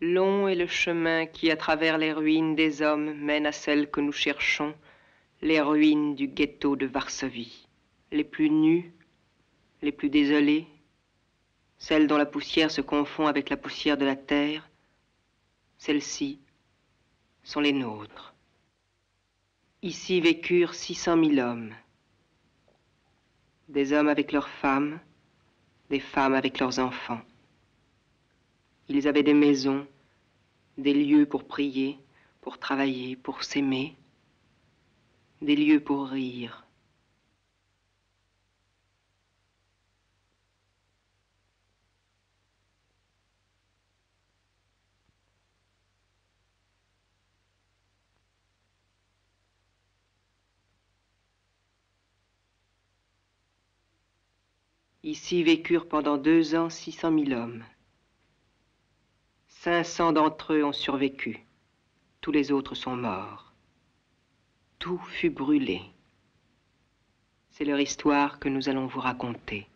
Long est le chemin qui, à travers les ruines des hommes, mène à celles que nous cherchons, les ruines du ghetto de Varsovie. Les plus nues, les plus désolées, celles dont la poussière se confond avec la poussière de la terre, celles-ci sont les nôtres. Ici vécurent 600 000 hommes. Des hommes avec leurs femmes, des femmes avec leurs enfants. Ils avaient des maisons, des lieux pour prier, pour travailler, pour s'aimer, des lieux pour rire. Ici vécurent pendant deux ans six cent mille hommes. Cinq cents d'entre eux ont survécu. Tous les autres sont morts. Tout fut brûlé. C'est leur histoire que nous allons vous raconter.